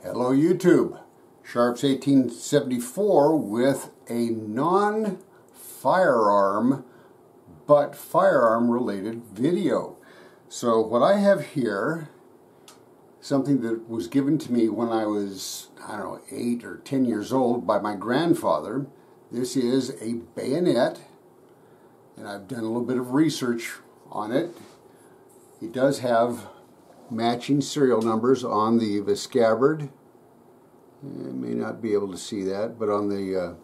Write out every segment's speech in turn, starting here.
Hello YouTube. Sharps 1874 with a non-firearm but firearm related video. So what I have here, something that was given to me when I was, I don't know, 8 or 10 years old by my grandfather. This is a bayonet and I've done a little bit of research on it. It does have matching serial numbers on the, scabbard. You may not be able to see that, but on the uh,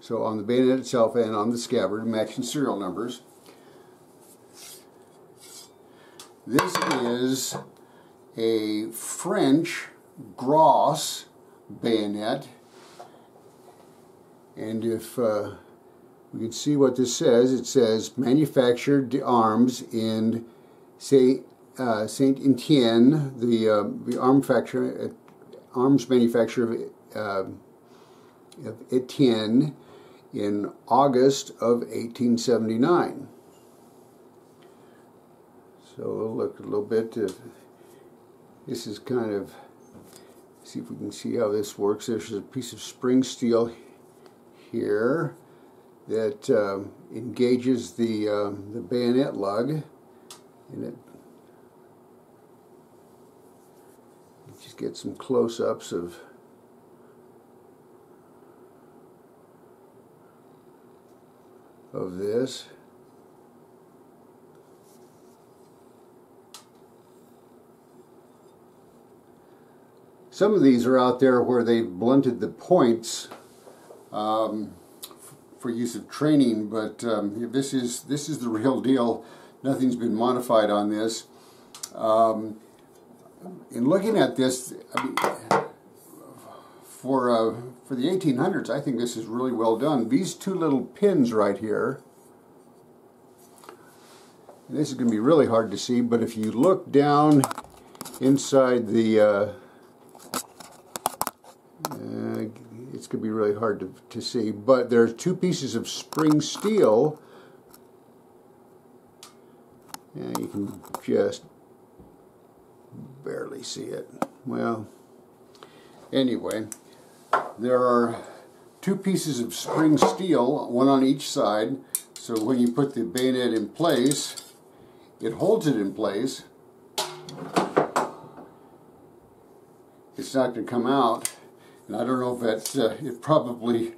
so on the bayonet itself and on the scabbard, matching serial numbers. This is a French Gras bayonet, and if uh, we can see what this says. It says manufactured arms in Saint uh, Saint Etienne, the uh, the arm factory, uh, arms manufacturer of, uh, of Etienne, in August of 1879. So we'll look a little bit. This is kind of see if we can see how this works. There's a piece of spring steel here that um, engages the, um, the bayonet lug. And it just get some close-ups of of this. Some of these are out there where they've blunted the points um, for use of training, but um, this is this is the real deal. Nothing's been modified on this. Um, in looking at this, I mean, for uh, for the 1800s, I think this is really well done. These two little pins right here. This is going to be really hard to see, but if you look down inside the uh, it's going to be really hard to, to see, but there's two pieces of spring steel. And you can just barely see it. Well, anyway, there are two pieces of spring steel, one on each side, so when you put the bayonet in place, it holds it in place. It's not going to come out. And I don't know if that's, uh, it probably,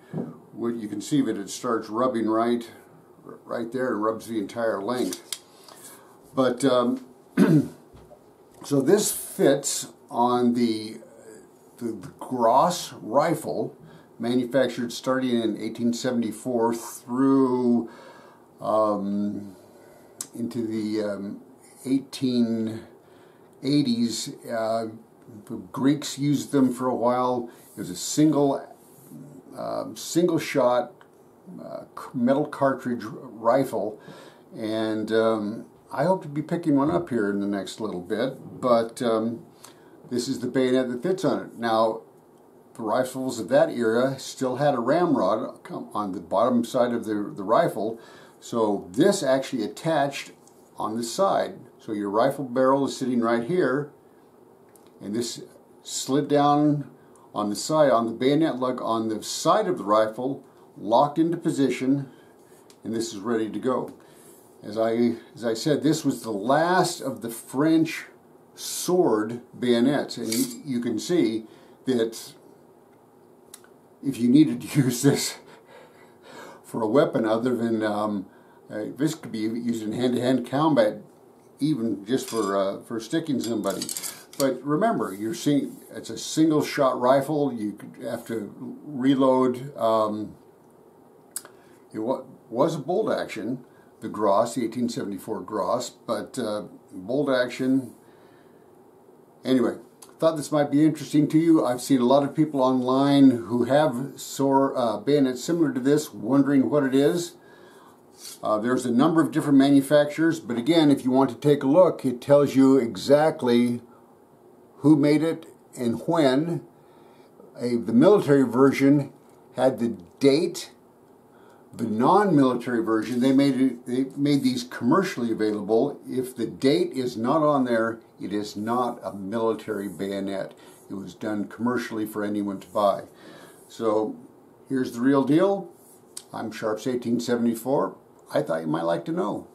would, you can see that it starts rubbing right, right there and rubs the entire length. But, um, so this fits on the, the, the Gras rifle, manufactured starting in 1874 through um, into the um, 1880s. Uh, the Greeks used them for a while. It was a single, um, single shot uh, metal cartridge rifle, and um, I hope to be picking one up here in the next little bit. But um, this is the bayonet that fits on it. Now, the rifles of that era still had a ramrod on the bottom side of the, the rifle, so this actually attached on the side. So your rifle barrel is sitting right here, and this slid down on the side, on the bayonet lug on the side of the rifle, locked into position, and this is ready to go. As I, as I said, this was the last of the French sword bayonets, and you, can see that if you needed to use this for a weapon other than um, uh, this could be used in hand-to-hand -hand combat, even just for uh, for sticking somebody. But remember, you're seeing it's a single shot rifle. You have to reload. Um, it was a bolt action, the Gras, the 1874 Gras, but uh, bolt action. Anyway, thought this might be interesting to you. I've seen a lot of people online who have sore uh, bayonets similar to this, wondering what it is. Uh, there's a number of different manufacturers, but again, if you want to take a look, it tells you exactly who made it and when. A, the military version had the date, The non-military version, they made it, they made these commercially available. If the date is not on there, it is not a military bayonet. It was done commercially for anyone to buy. So here's the real deal. I'm Sharps 1874. I thought you might like to know.